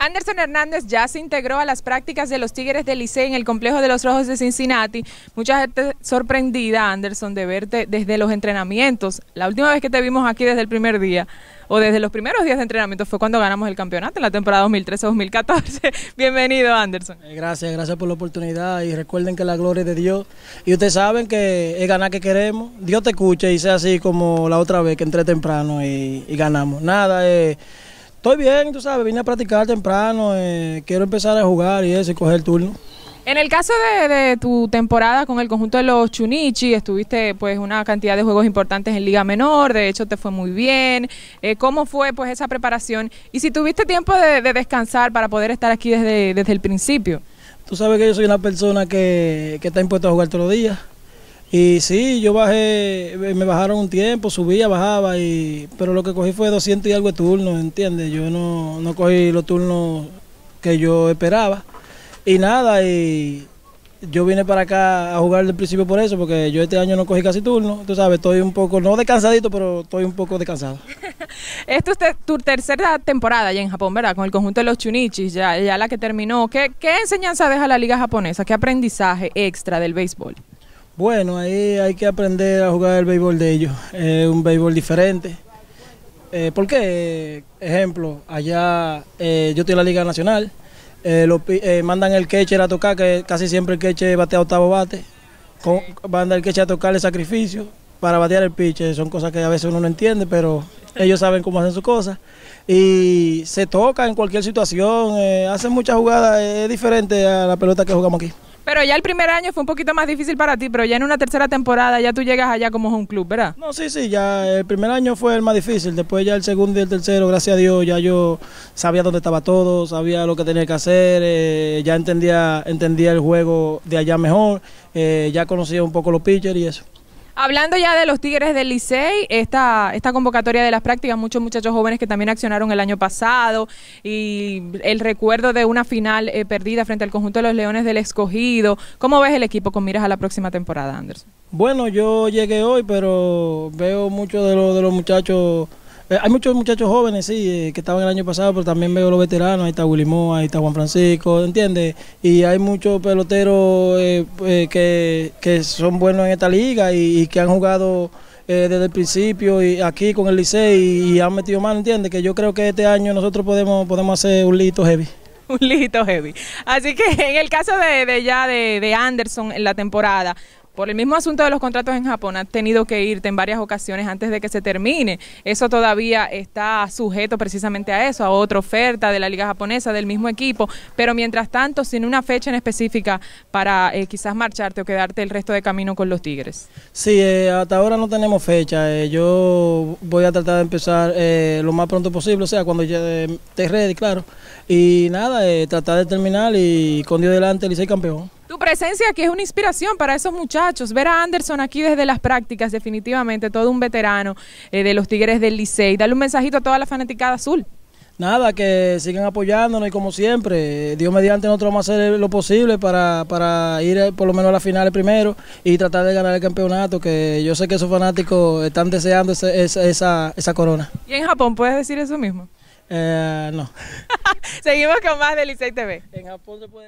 Anderson Hernández ya se integró a las prácticas de los Tigres del Licey en el complejo de los Rojos de Cincinnati. Mucha gente sorprendida, Anderson, de verte desde los entrenamientos. La última vez que te vimos aquí desde el primer día, o desde los primeros días de entrenamiento, fue cuando ganamos el campeonato en la temporada 2013-2014. Bienvenido, Anderson. Eh, Gracias, gracias por la oportunidad y recuerden que la gloria es de Dios. Y ustedes saben que es ganar que queremos. Dios te escuche y sea así como la otra vez que entré temprano y, y ganamos. Nada, eh, estoy bien, tú sabes, vine a practicar temprano, eh, quiero empezar a jugar y eso y coger el turno. En el caso de, de tu temporada con el conjunto de los Chunichi, estuviste pues una cantidad de juegos importantes en Liga Menor, de hecho te fue muy bien. Eh, ¿Cómo fue pues esa preparación? Y si tuviste tiempo de, de descansar para poder estar aquí desde, desde el principio. Tú sabes que yo soy una persona que, que está impuesta a jugar todos los días. Y sí, yo bajé, me bajaron un tiempo, subía, bajaba, y, pero lo que cogí fue 200 y algo de turnos, ¿entiendes? Yo no, no cogí los turnos que yo esperaba. Y nada, y yo vine para acá a jugar del principio por eso, porque yo este año no cogí casi turno. Tú sabes, estoy un poco, no descansadito, pero estoy un poco descansado. Es tu, te- tu tercera temporada allá en Japón, ¿verdad? Con el conjunto de los Chunichis, ya, ya la que terminó. ¿Qué, ¿Qué enseñanza deja la liga japonesa? ¿Qué aprendizaje extra del béisbol? Bueno, ahí hay que aprender a jugar el béisbol de ellos. Es un béisbol diferente. Eh, ¿Por qué? Ejemplo, allá eh, yo estoy en la Liga Nacional. eh, lo mandan el catcher a tocar, que casi siempre el catcher batea octavo bate. Con, mandan el catcher a tocar el sacrificio para batear el pitcher. Son cosas que a veces uno no entiende, pero ellos saben cómo hacen sus cosas. Y se toca en cualquier situación. hacen muchas jugadas. es diferente a la pelota que jugamos aquí. Pero ya el primer año fue un poquito más difícil para ti, pero ya en una tercera temporada ya tú llegas allá como un club, ¿verdad? No, sí, sí, ya el primer año fue el más difícil, después ya el segundo y el tercero, gracias a Dios, ya yo sabía dónde estaba todo, sabía lo que tenía que hacer, eh, ya entendía, entendía el juego de allá mejor, eh, ya conocía un poco los pitchers y eso. Hablando ya de los Tigres del Licey, esta, esta convocatoria de las prácticas, muchos muchachos jóvenes que también accionaron el año pasado y el recuerdo de una final eh, perdida frente al conjunto de los Leones del Escogido. ¿Cómo ves el equipo con miras a la próxima temporada, Anderson? Bueno, yo llegué hoy, pero veo muchos de, los de los muchachos, eh, hay muchos muchachos jóvenes, sí, eh, que estaban el año pasado, pero también veo los veteranos, ahí está Willy Moa, ahí está Juan Francisco, ¿entiendes? Y hay muchos peloteros eh, eh, que, que son buenos en esta liga y, que han jugado desde el principio y aquí con el Licey y, han metido mano, ¿entiendes? Que yo creo que este año nosotros podemos, podemos hacer un lito heavy. Un lito heavy. Así que en el caso de, de ya de, de Anderson en la temporada, por el mismo asunto de los contratos en Japón, ha tenido que irte en varias ocasiones antes de que se termine. Eso todavía está sujeto precisamente a eso, a otra oferta de la liga japonesa, del mismo equipo. Pero mientras tanto, sin una fecha en específica para eh, quizás marcharte o quedarte el resto de camino con los Tigres. Sí, eh, hasta ahora no tenemos fecha. eh, yo voy a tratar de empezar eh, lo más pronto posible, o sea, cuando ya esté ready, claro. Y nada, tratar de terminar y con Dios delante, el campeón. Tu presencia aquí es una inspiración para esos muchachos. Ver a Anderson aquí desde las prácticas, definitivamente, todo un veterano eh, de los Tigres del Licey. Dale un mensajito a toda la fanaticada azul. Nada, que sigan apoyándonos y como siempre, Dios mediante nosotros vamos a hacer lo posible para, para ir eh, por lo menos a la final primero y tratar de ganar el campeonato, que yo sé que esos fanáticos están deseando ese- esa, esa, esa corona. Y en Japón, ¿puedes decir eso mismo? Eh, no. Seguimos con más de Licey TV. En Japón se puede...